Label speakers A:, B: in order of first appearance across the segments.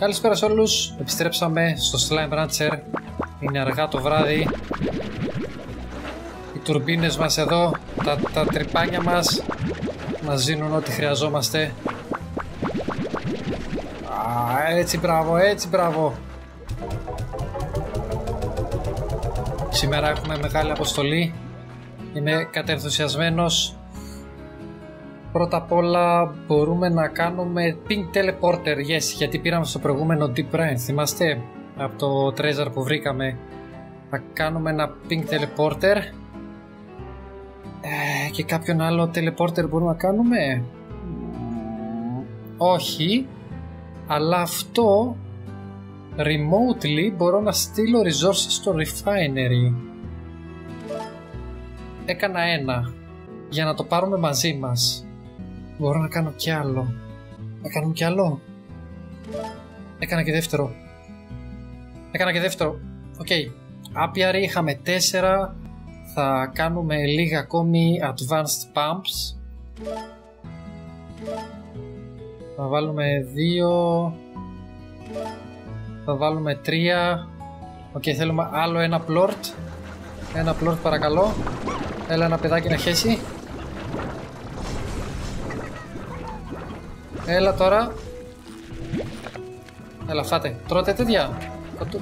A: Καλησπέρα σε όλους, επιστρέψαμε στο Slime Rancher. Είναι αργά το βράδυ. Οι τουρμπίνες μας εδώ, τα, τα τρυπάνια μας Μας δίνουν ό,τι χρειαζόμαστε. Α, έτσι μπράβο, έτσι μπράβο. Σήμερα έχουμε μεγάλη αποστολή. Είμαι κατενθουσιασμένος Πρώτα απ' όλα μπορούμε να κάνουμε ping teleporter, yes, γιατί πήραμε στο προηγούμενο Deep Brain, θυμάστε, από το treasure που βρήκαμε. Θα κάνουμε ένα ping teleporter ε, και κάποιον άλλο teleporter μπορούμε να κάνουμε; Όχι, αλλά αυτό remotely μπορώ να στείλω resources στο refinery. Έκανα ένα για να το πάρουμε μαζί μας. Μπορώ να κάνω κι άλλο. Να κάνουμε κι άλλο. Έκανα και δεύτερο. Έκανα και δεύτερο. OK. Okay. Apiary είχαμε τέσσερα. Θα κάνουμε λίγα ακόμη advanced pumps. Θα βάλουμε δύο. Θα βάλουμε τρία. OK, okay, θέλουμε άλλο ένα plort. Ένα plort παρακαλώ. Έλα ένα παιδάκι να χέσει. Έλα τώρα. Έλα, φάτε. Τρώτε τέτοια.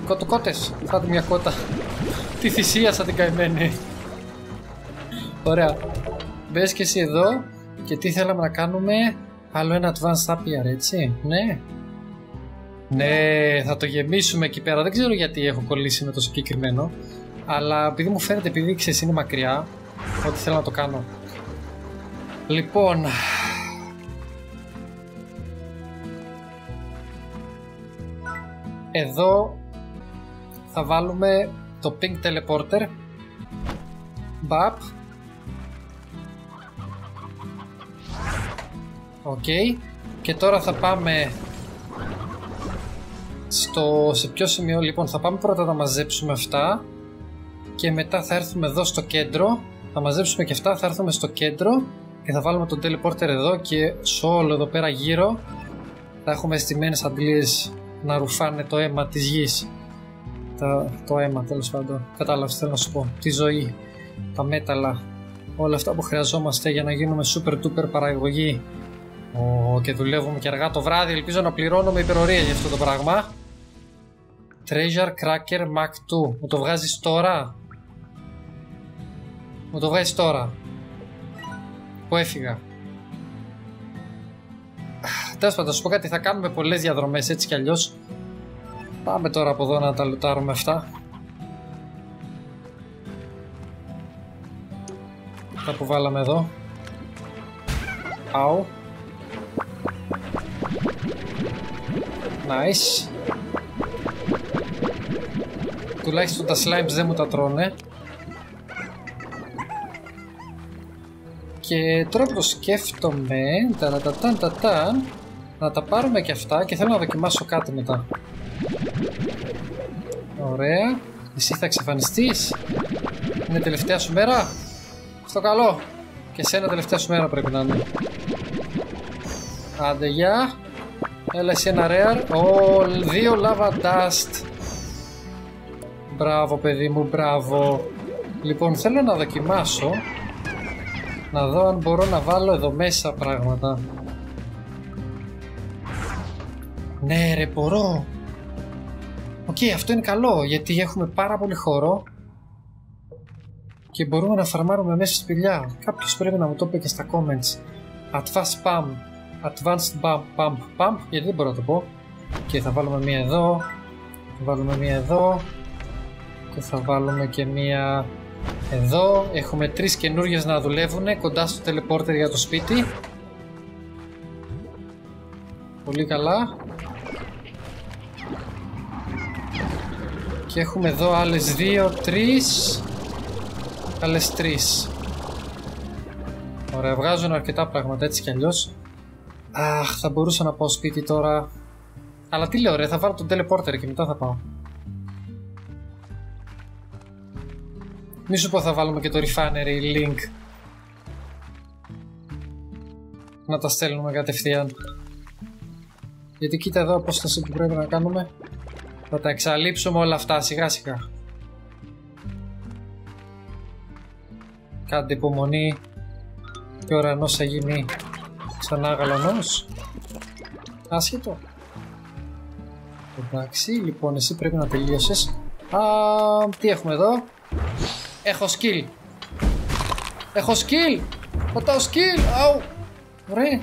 A: Κοτοκότες. Φάτε μια κότα. Τη θυσίασα την καημένη. Ωραία. Μπες και εσύ εδώ. Και τι θέλαμε να κάνουμε; Άλλο ένα advanced apiary, έτσι. Ναι. Ναι, θα το γεμίσουμε εκεί πέρα. Δεν ξέρω γιατί έχω κολλήσει με το συγκεκριμένο. Αλλά επειδή μου φαίνεται, επειδή ξέρεις είναι μακριά, ότι θέλω να το κάνω. Λοιπόν, Εδώ θα βάλουμε το Pink Teleporter. Bap. Οκ. Και τώρα θα πάμε στο... Σε ποιο σημείο λοιπόν θα πάμε πρώτα να μαζέψουμε αυτά και μετά θα έρθουμε εδώ στο κέντρο θα μαζέψουμε και αυτά, θα έρθουμε στο κέντρο και θα βάλουμε τον teleporter εδώ και σε όλο εδώ πέρα γύρω θα έχουμε στημένες αντλίες να ρουφάνε το αίμα της γης. Τα, το αίμα τέλος πάντων. Κατάλαβες θέλω να σου πω. Τη ζωή, τα μέταλλα, όλα αυτά που χρειαζόμαστε για να γίνουμε super duper παραγωγή. Oh, και δουλεύουμε και αργά το βράδυ. Ελπίζω να πληρώνουμε υπερορία για αυτό το πράγμα. Treasure Cracker Mac 2. Μου το βγάζεις τώρα; Μου το βγάζεις τώρα. Που έφυγα; Τέλος πάντων, σου πω κάτι, θα κάνουμε πολλές διαδρομές έτσι κι αλλιώς. Πάμε τώρα από εδώ να τα λουτάρουμε αυτά. Τα που βάλαμε εδώ. Αου. Nice. Τουλάχιστον τα slimes δεν μου τα τρώνε. Και τώρα που το σκέφτομαι, τα να τα πάρουμε και αυτά και θέλω να δοκιμάσω κάτι μετά. Ωραία. Εσύ θα εξαφανιστείς; Είναι τελευταία σου μέρα; Στο καλό. Και σένα τελευταία σου μέρα πρέπει να είναι. Άντε γεια. Έλα εσύ ένα rare. Ω, δύο lava dust. Μπράβο παιδί μου, μπράβο. Λοιπόν, θέλω να δοκιμάσω. Να δω αν μπορώ να βάλω εδώ μέσα πράγματα. Ναι ρε μπορώ. Οκ αυτό είναι καλό γιατί έχουμε πάρα πολύ χώρο και μπορούμε να φαρμάρουμε μέσα στη σπηλιά. Κάποιος πρέπει να μου το πει και στα comments. Advanced pump. Advanced pump, pump, pump. Γιατί δεν μπορώ να το πω. Και θα βάλουμε μία εδώ. Θα βάλουμε μία εδώ. Και θα βάλουμε και μία εδώ. Έχουμε τρεις καινούργιες να δουλεύουν κοντά στο teleporter για το σπίτι. Πολύ καλά. Και έχουμε εδώ άλλες δύο, τρεις. Άλλες τρεις. Ωραία, βγάζουν αρκετά πράγματα έτσι κι αλλιώς. Αχ, θα μπορούσα να πάω σπίτι τώρα. Αλλά τι λέω ρε, θα βάλω τον teleporter και μετά θα πάω. Μη σου πω θα βάλουμε και το refinery link. Να τα στέλνουμε κατευθείαν. Γιατί κοίτα εδώ απόσταση που πρέπει να κάνουμε. Θα τα εξαλείψουμε όλα αυτά σιγά σιγά. Κάντε υπομονή και ο ουρανός θα γίνει ξανά γαλανός. Άσχετο. Εντάξει, λοιπόν εσύ πρέπει να τελείωσες. Α, τι έχουμε εδώ; Έχω skill. Έχω skill. Πατάω skill. Αου. Ωραία.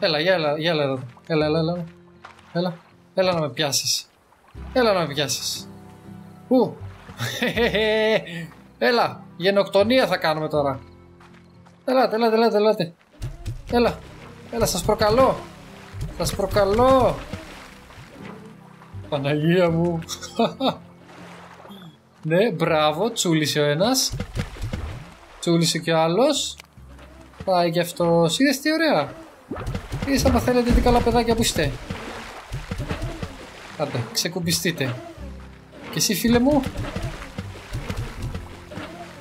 A: Έλα, για έλα, για έλα εδώ. Έλα, έλα, έλα. Έλα, έλα να με πιάσεις. Έλα να με πιάσεις. Πού. έλα, γενοκτονία θα κάνουμε τώρα. Ελάτε, ελάτε, ελάτε, ελάτε. Έλα, έλα, σας προκαλώ. Σας προκαλώ. Παναγία μου. ναι, μπράβο, τσούλησε ο ένας. Τσούλησε και ο άλλος. Πάει και αυτός. Είδες τι ωραία. Είδες άμα θέλετε τι καλά παιδάκια που είστε. Άντε, ξεκουμπιστείτε. Και εσύ φίλε μου.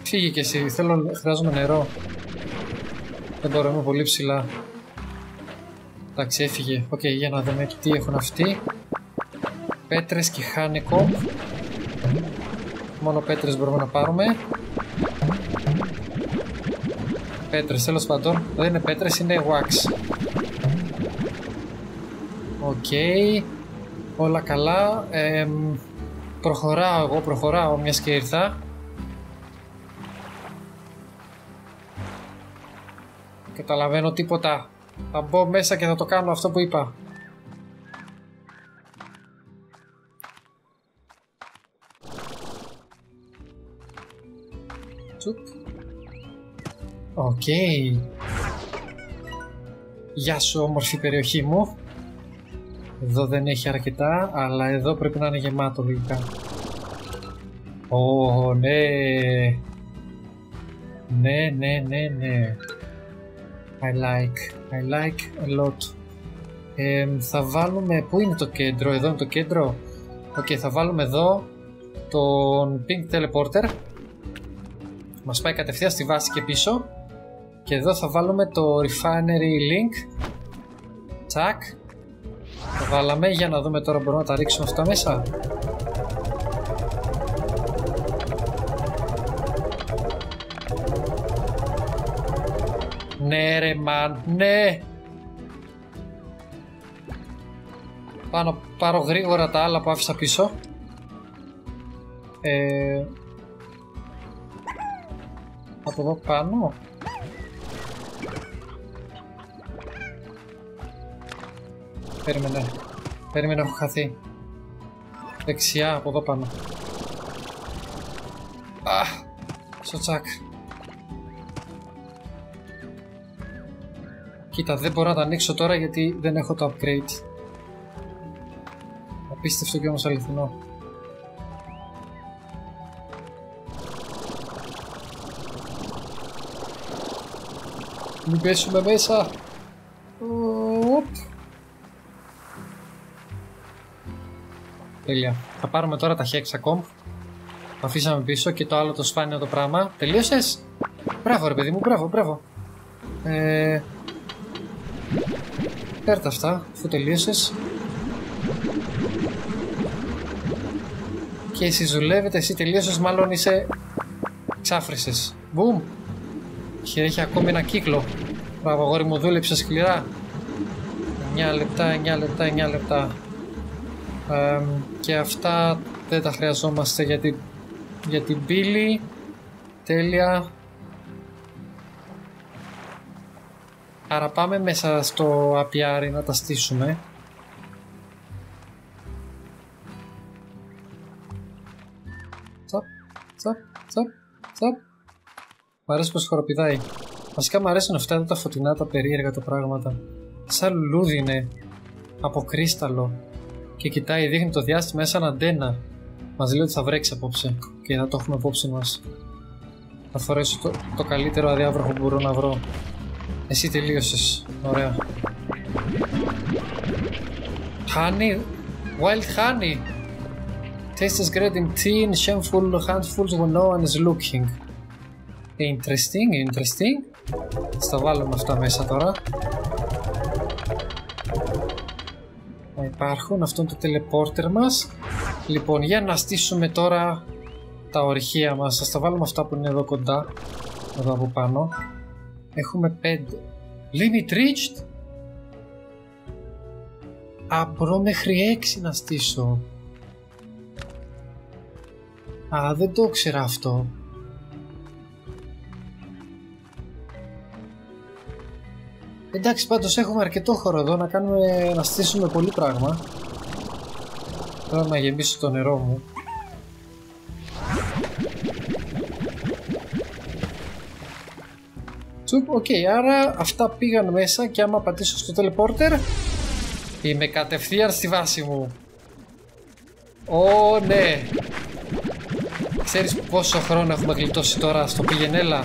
A: Φύγε και εσύ, θέλω, χρειάζομαι νερό. Δεν μπορώ, είμαι πολύ ψηλά. Εντάξει, έφυγε. OK, okay, για να δούμε τι έχουν αυτοί. Πέτρες και χάνικο. Μόνο πέτρες μπορούμε να πάρουμε. Πέτρες, τέλος πάντων. Δεν είναι πέτρες, είναι wax. OK. Όλα καλά. Ε, προχωράω εγώ, προχωράω μιας και ήρθα. Καταλαβαίνω τίποτα. Θα μπω μέσα και θα το κάνω αυτό που είπα. Οκ. Γεια σου όμορφη περιοχή μου. Εδώ δεν έχει αρκετά, αλλά εδώ πρέπει να είναι γεμάτο λογικά. Ω, ναι. Ναι, ναι, ναι, ναι. I like, I like a lot. θα βάλουμε, πού είναι το κέντρο, εδώ είναι το κέντρο; OK, okay, θα βάλουμε εδώ τον Pink Teleporter. Μας πάει κατευθείαν στη βάση και πίσω. Και εδώ θα βάλουμε το Refinery Link. Τσακ. Το βάλαμε για να δούμε τώρα μπορούμε να τα ρίξουμε αυτά μέσα. Ναι ρε μαν, ναι! Πάνω, πάρω γρήγορα τα άλλα που άφησα πίσω. Ε, από εδώ πάνω. Περίμενε. Περίμενε, έχω χαθεί. Δεξιά, από εδώ πάνω. Αχ, στο τσακ. Κοίτα, δεν μπορώ να τα ανοίξω τώρα γιατί δεν έχω το upgrade. Απίστευτο και όμως αληθινό. Μην πέσουμε μέσα. Τέλεια. Θα πάρουμε τώρα τα Hexacomp. Το αφήσαμε πίσω και το άλλο το σπάνιο το πράγμα. Τελείωσες; Μπράβο ρε παιδί μου, μπράβο, μπράβο. Ε, Πέρτα αυτά, αφού τελείωσες. Και εσύ δουλεύετε, εσύ τελείωσες, μάλλον είσαι ξάφρισες. Μπουμ! Και έχει ακόμη ένα κύκλο. Μπράβο, αγόρι μου, δούλεψε σκληρά. 9 λεπτά, 9 λεπτά, 9 λεπτά. Και αυτά δεν τα χρειαζόμαστε για την, για την πύλη. Τέλεια. Άρα πάμε μέσα στο apiary να τα στήσουμε. Τσαπ, τσαπ, τσαπ, τσαπ. Μ' αρέσει πως χοροπηδάει. Βασικά μου αρέσουν αυτά τα φωτεινά, τα περίεργα τα πράγματα. Σαν λουλούδι είναι. Από κρίσταλο. Και κοιτάει, δείχνει το διάστημα σαν αντένα. Μας λέει ότι θα βρέξει απόψε. Και θα το έχουμε απόψε μας. Θα φορέσω το, το καλύτερο αδιάβροχο που μπορώ να βρω. Εσύ τελείωσες. Ωραία. Honey. Wild honey. Tastes great in tea in shameful handfuls when no one is looking. Interesting, interesting. Θα τα βάλουμε αυτά μέσα τώρα. Υπάρχουν. Αυτό είναι το teleporter μας. Λοιπόν, για να στήσουμε τώρα τα ορυχεία μας. Ας τα βάλουμε αυτά που είναι εδώ κοντά. Εδώ από πάνω. Έχουμε 5. Limit reached. Α, μπορώ μέχρι 6 να στήσω. Α, δεν το ήξερα αυτό. Εντάξει, πάντως έχουμε αρκετό χώρο εδώ να κάνουμε, να στήσουμε πολύ πράγμα. Θέλω να γεμίσω το νερό μου. Τσουπ, οκ, άρα αυτά πήγαν μέσα και άμα πατήσω στο teleporter είμαι κατευθείαν στη βάση μου. Ω, ναι. Ξέρεις πόσο χρόνο έχουμε γλιτώσει τώρα στο πηγενέλα.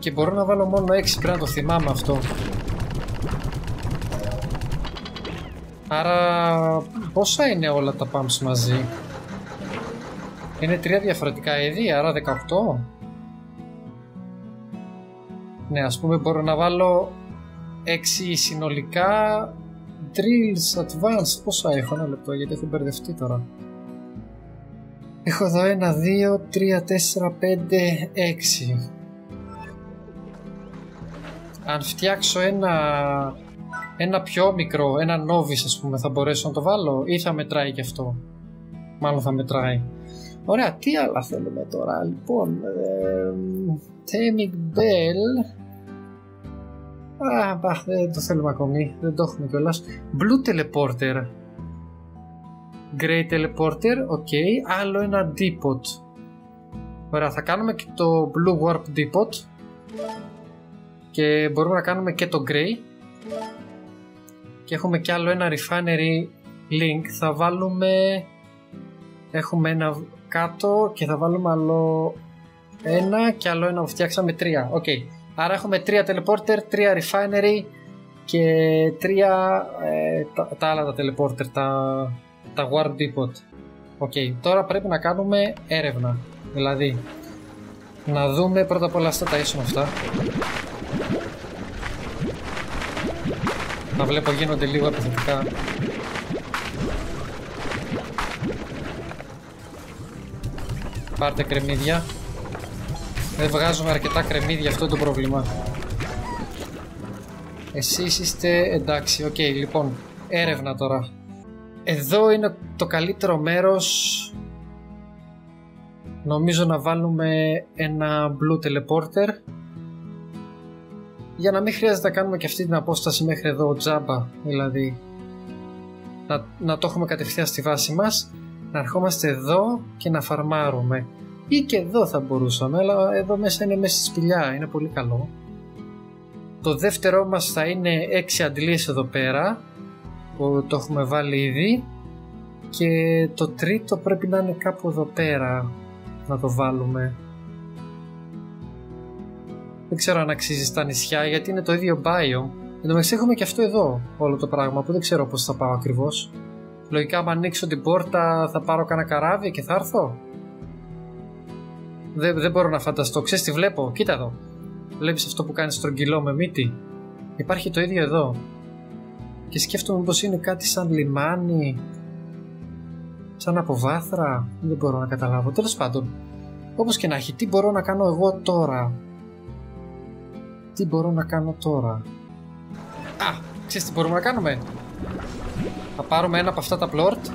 A: Και μπορώ να βάλω μόνο 6, πρέπει να το θυμάμαι αυτό. Άρα πόσα είναι όλα τα pumps μαζί; Είναι τρία διαφορετικά είδη, άρα 18. Ναι, ας πούμε μπορώ να βάλω 6 συνολικά drills advanced. Πόσα έχω, ένα λεπτό, γιατί έχω μπερδευτεί τώρα. Έχω εδώ 1, 2, 3, 4, 5, 6. Αν φτιάξω ένα, ένα πιο μικρό, ένα novice ας πούμε, θα μπορέσω να το βάλω ή θα μετράει και αυτό; Μάλλον θα μετράει. Ωραία, τι άλλα θέλουμε τώρα, λοιπόν. Ε, Taming Bell. Α, μπα, δεν το θέλουμε ακόμη, δεν το έχουμε κιόλας. Blue Teleporter. Grey Teleporter, OK. Okay. Άλλο ένα Depot. Ωραία, θα κάνουμε και το Blue Warp Depot. Και μπορούμε να κάνουμε και το Grey. Και έχουμε κι άλλο ένα Refinery Link. Θα βάλουμε... Έχουμε ένα κάτω και θα βάλουμε άλλο ένα και άλλο ένα που φτιάξαμε τρία. OK. Okay. Άρα έχουμε τρία teleporter, τρία refinery και τρία ε, τα, άλλα τα teleporter, τα, τα warp depot. OK. Okay. Τώρα πρέπει να κάνουμε έρευνα. Δηλαδή, να δούμε πρώτα απ' όλα αυτά ταΐσω αυτά. Να βλέπω γίνονται λίγο επιθετικά. Πάρτε κρεμμύδια. Δεν βγάζουμε αρκετά κρεμμύδια, αυτό το πρόβλημα. Εσείς είστε εντάξει, OK, okay, λοιπόν, έρευνα τώρα. Εδώ είναι το καλύτερο μέρος Νομίζω να βάλουμε ένα blue teleporter για να μην χρειάζεται να κάνουμε και αυτή την απόσταση μέχρι εδώ τζάμπα δηλαδή να, να το έχουμε κατευθείαν στη βάση μας να ερχόμαστε εδώ και να φαρμάρουμε. Ή και εδώ θα μπορούσαμε αλλά εδώ μέσα είναι μέσα στη σπηλιά είναι πολύ καλό. Το δεύτερο μας θα είναι 6 αντλίες εδώ πέρα που το έχουμε βάλει ήδη. Και το τρίτο πρέπει να είναι κάπου εδώ πέρα να το βάλουμε δεν ξέρω αν αξίζει στα νησιά γιατί είναι το ίδιο bio. Εν τω μεταξύ έχουμε και αυτό εδώ όλο το πράγμα που δεν ξέρω πώς θα πάω ακριβώς. Λογικά, αν ανοίξω την πόρτα, θα πάρω κανένα καράβι και θα έρθω. Δεν, δεν μπορώ να φανταστώ. Ξέρεις τι βλέπω, κοίτα εδώ. Βλέπεις αυτό που κάνεις στρογγυλό με μύτη; Υπάρχει το ίδιο εδώ. Και σκέφτομαι πως είναι κάτι σαν λιμάνι. Σαν αποβάθρα. Δεν μπορώ να καταλάβω. Τέλος πάντων. Όπως και να έχει, τι μπορώ να κάνω εγώ τώρα; Τι μπορώ να κάνω τώρα. Α, ξέρεις τι μπορούμε να κάνουμε; Θα πάρουμε ένα από αυτά τα πλόρτ.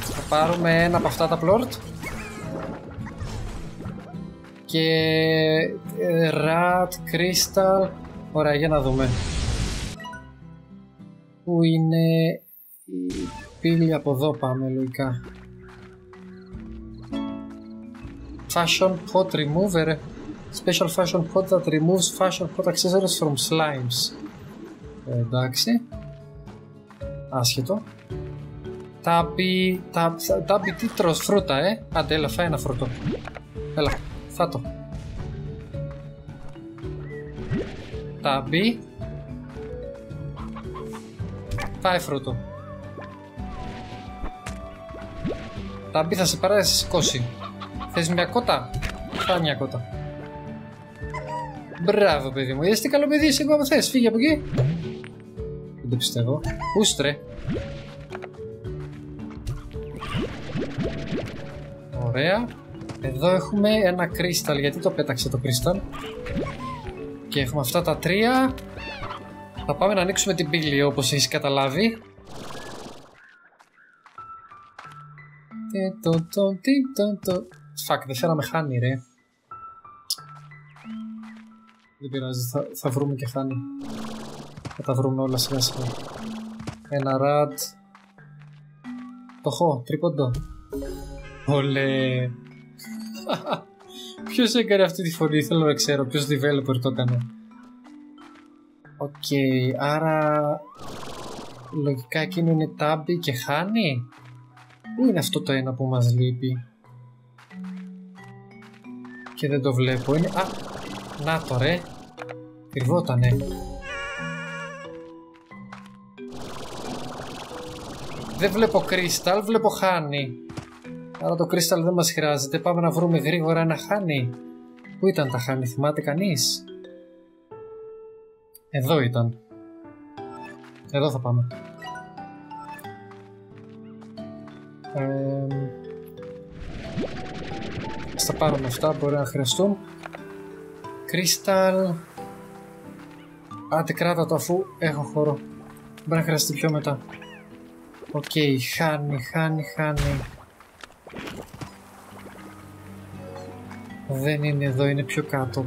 A: Θα πάρουμε ένα από αυτά τα πλόρτ. Και... Rat, Crystal... Ωραία, για να δούμε. Πού είναι η πύλη από εδώ πάμε λογικά. Fashion Pot Remover Special fashion pot that removes fashion pot accessories from slimes. Ε, εντάξει. Άσχετο. Τάμπι... Τάμπι τι τρως, φρούτα ε. Άντε έλα φάει ένα φρούτο. Έλα, φάτο. Τάμπι. Φάει φρούτο. Τάμπι θα σε πάρει να σε σηκώσει. Θες μια κότα; Φάει μια κότα. Μπράβο, παιδί μου. Είδες τι καλό παιδί εσύ εγώ θες. Φύγε από εκεί. Δεν το πιστεύω. Ούστρε. Ωραία. Εδώ έχουμε ένα κρίσταλ. Γιατί το πέταξε το κρίσταλ; Και έχουμε αυτά τα τρία. Θα πάμε να ανοίξουμε την πύλη όπως έχεις καταλάβει. Fuck, δεν φέραμε honey ρε. Δεν πειράζει, θα, θα βρούμε και honey. Θα τα βρούμε όλα σιγά σιγά. Ένα rad. Το έχω, τρίποντο. Ολέ. Ποιος έκανε αυτή τη φωνή, θέλω να ξέρω. Ποιος developer το έκανε. OK, okay, άρα λογικά εκείνο είναι tabby και honey; Πού είναι αυτό το ένα που μας λείπει; Και δεν το βλέπω. Είναι... Α, να το ρε. Κρυβότανε. Δεν βλέπω κρίσταλ, βλέπω χάνι. Άρα το κρίσταλ δεν μας χρειάζεται. Πάμε να βρούμε γρήγορα ένα χάνι. Πού ήταν τα χάνι, θυμάται κανείς; Εδώ ήταν. Εδώ θα πάμε. Ε, θα πάρουμε αυτά, μπορεί να χρειαστούν. Crystal. Άντε κράτα το αφού έχω χώρο. Μπορεί να χρειαστεί πιο μετά. OK, okay, χάνει, χάνει, χάνει. Δεν είναι εδώ, είναι πιο κάτω.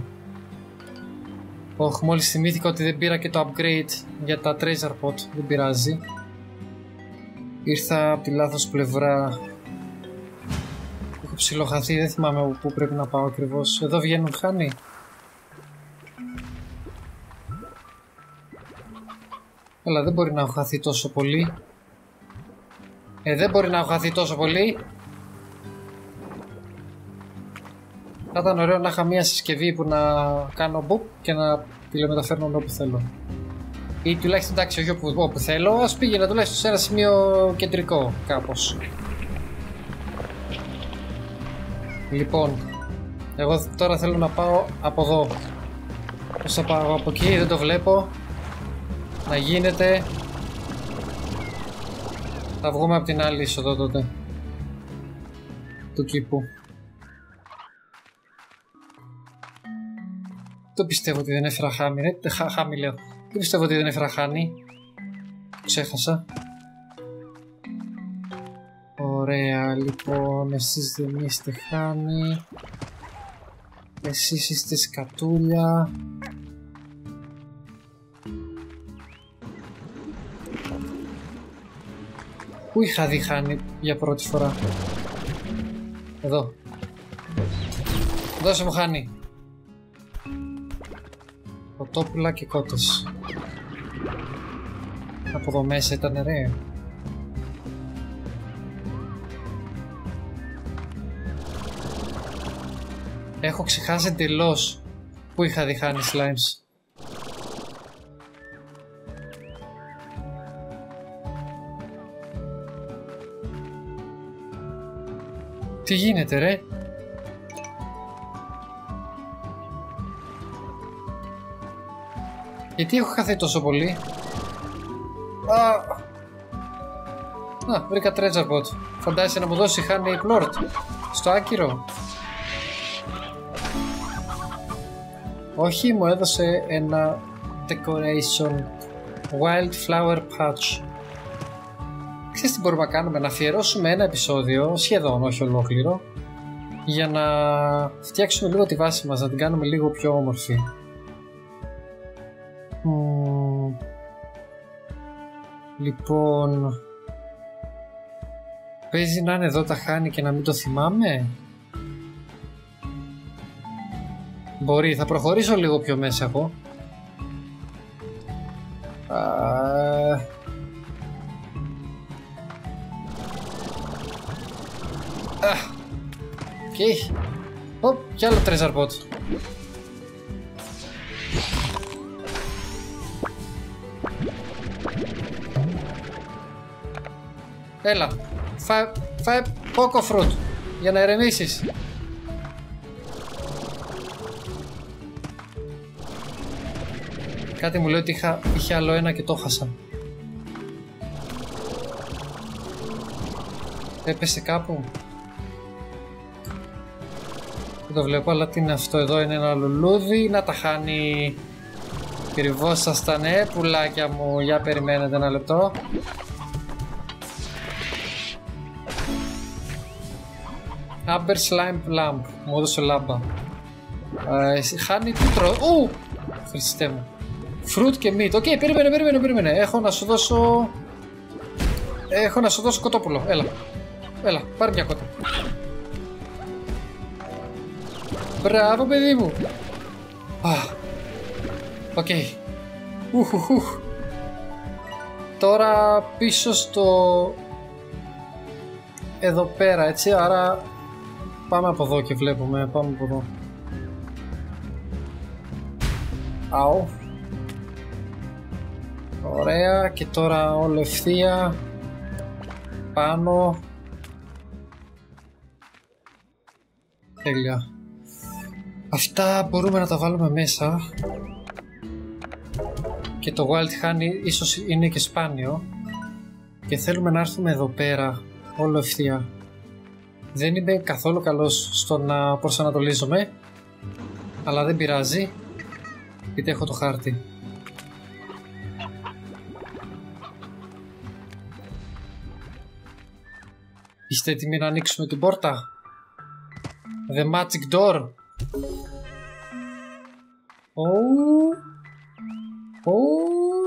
A: Όχι, μόλις θυμήθηκα ότι δεν πήρα και το upgrade για τα Treasure Pot. Δεν πειράζει. Ήρθα από τη λάθος πλευρά. Έχω ψιλοχαθεί, δεν θυμάμαι πού πρέπει να πάω ακριβώς. Εδώ βγαίνουν χάνει. Αλλά δεν μπορεί να έχω χαθεί τόσο πολύ. Ε, δεν μπορεί να έχω χαθεί τόσο πολύ. Θα ήταν ωραίο να είχα μια συσκευή που να κάνω book και να τηλεμεταφέρνω όπου θέλω. Ή τουλάχιστον εντάξει, όχι όπου, όπου θέλω, ας πήγαινα τουλάχιστον σε ένα σημείο κεντρικό κάπως. Λοιπόν, εγώ τώρα θέλω να πάω από εδώ. Πώς θα πάω από εκεί, δεν το βλέπω. Να γίνεται. Θα βγούμε από την άλλη είσοδο τότε. Του κήπου. Δεν πιστεύω ότι δεν έφερα χάμι, ρε. Χα, χάμι λέω. Δεν πιστεύω ότι δεν έφερα χάνι. Ξέχασα. Ωραία, λοιπόν, εσείς δεν είστε χάνι. Εσείς είστε σκατούλια. Πού είχα δει χάνι για πρώτη φορά; Εδώ. Δώσε μου χάνι. Κοτόπουλα και κότες. Από εδώ μέσα ήταν ρε. Έχω ξεχάσει εντελώς που είχα δει χάνεις slimes. Τι γίνεται ρε; Γιατί έχω χαθεί τόσο πολύ; Α, Α βρήκα treasure bot. Φαντάζεσαι να μου δώσει χάνει plort. Στο άκυρο. Όχι, μου έδωσε ένα decoration wildflower patch. Ξέρεις τι μπορούμε να κάνουμε, να αφιερώσουμε ένα επεισόδιο, σχεδόν όχι ολόκληρο, για να φτιάξουμε λίγο τη βάση μας, να την κάνουμε λίγο πιο όμορφη. Λοιπόν... Παίζει να είναι εδώ τα χάνει και να μην το θυμάμαι; Μπορεί, θα προχωρήσω λίγο πιο μέσα εγώ. OK. Okay. Ωπ, κι άλλο treasure Έλα. Φάε, φάε pogo fruit για να ηρεμήσεις. Κάτι μου λέει ότι είχα, είχε άλλο ένα και το 'χασα. Έπεσε κάπου. Δεν το βλέπω, αλλά τι είναι αυτό εδώ, είναι ένα λουλούδι. Να τα honey. Κρυβόσασταν, πουλάκια μου. Για περιμένετε ένα λεπτό. Amber Slime Lamp. Μου έδωσε λάμπα. Ε, honey τι τρώει. Ου! Χριστέ μου. Fruit και meat. OK, okay, περίμενε, περίμενε, περίμενε. Έχω να σου δώσω... Έχω να σου δώσω κοτόπουλο. Έλα. Έλα, πάρε μια κότα. Μπράβο, παιδί μου. Α. OK. Okay. Τώρα πίσω στο... Εδώ πέρα, έτσι, άρα πάμε από εδώ και βλέπουμε, πάμε από εδώ. Αου. Ωραία και τώρα όλο ευθεία πάνω. Τέλεια. Αυτά μπορούμε να τα βάλουμε μέσα. Και το Wild Honey ίσως είναι και σπάνιο. Και θέλουμε να έρθουμε εδώ πέρα όλο ευθεία. Δεν είμαι καθόλου καλός στο να προσανατολίζομαι. Αλλά δεν πειράζει. Γιατί έχω το χάρτη. Είστε έτοιμοι να ανοίξουμε την πόρτα; The magic door. Oh. Oh.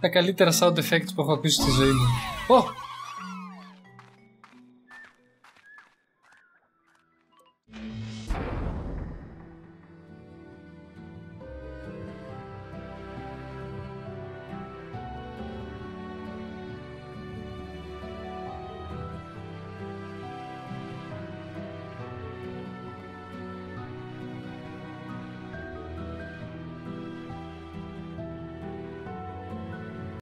A: τα καλύτερα sound effects που έχω ακούσει στη ζωή μου. 哦